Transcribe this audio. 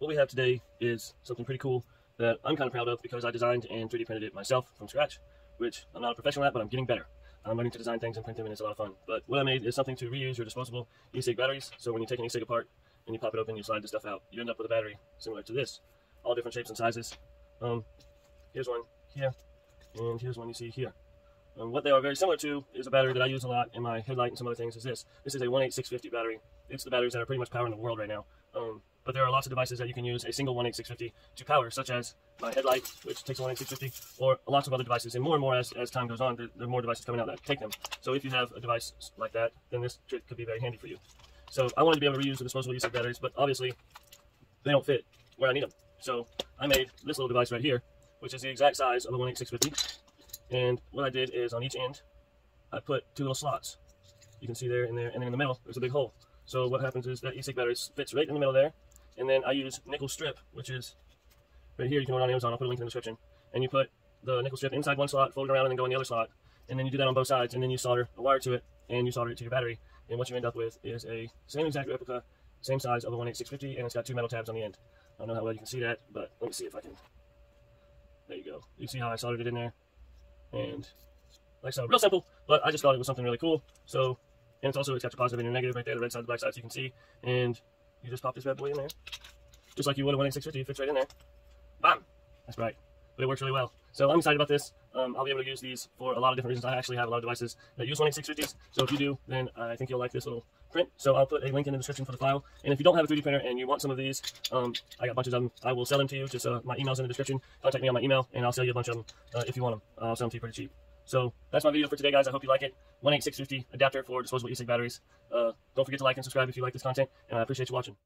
what we have today is something pretty cool that I'm kind of proud of because I designed and 3D printed it myself from scratch, which I'm not a professional at, but I'm getting better. I'm learning to design things and print them, and it's a lot of fun. But what I made is something to reuse your disposable e-cig batteries. So when you take an e-cig apart and you pop it open, you slide the stuff out, you end up with a battery similar to this, all different shapes and sizes. Um, here's one here, and here's one you see here. Um, what they are very similar to is a battery that I use a lot in my headlight and some other things is this. This is a 18650 battery. It's the batteries that are pretty much powering the world right now. Um, but there are lots of devices that you can use a single 18650 to power, such as my headlight, which takes a 18650, or lots of other devices. And more and more as, as time goes on, there, there are more devices coming out that take them. So if you have a device like that, then this trick could be very handy for you. So I wanted to be able to reuse the disposable use batteries, but obviously they don't fit where I need them. So I made this little device right here, which is the exact size of a 18650. And what I did is on each end, I put two little slots. You can see there and there, and then in the middle, there's a big hole. So what happens is that e-cig battery fits right in the middle there, and then I use nickel strip, which is right here. You can order on Amazon. I'll put a link in the description. And you put the nickel strip inside one slot, fold it around, and then go in the other slot. And then you do that on both sides, and then you solder a wire to it, and you solder it to your battery. And what you end up with is a same exact replica, same size of a 18650, and it's got two metal tabs on the end. I don't know how well you can see that, but let me see if I can. There you go. You see how I soldered it in there? And like so, real simple, but I just thought it was something really cool. So, and it's also, it's got your positive and your negative right there, the red side, the black side, so you can see. And you just pop this bad boy in there, just like you would a 18650, it fits right in there. Bam! That's right. But it works really well. So I'm excited about this. Um, I'll be able to use these for a lot of different reasons. I actually have a lot of devices that use 18650s. So if you do, then I think you'll like this little print. So I'll put a link in the description for the file. And if you don't have a 3D printer and you want some of these, um, I got bunches of them. I will sell them to you. Just uh, my email's in the description. Contact me on my email, and I'll sell you a bunch of them uh, if you want them. I'll sell them to you pretty cheap. So that's my video for today, guys. I hope you like it. 18650 adapter for disposable e-cig batteries. Uh, don't forget to like and subscribe if you like this content, and I appreciate you watching.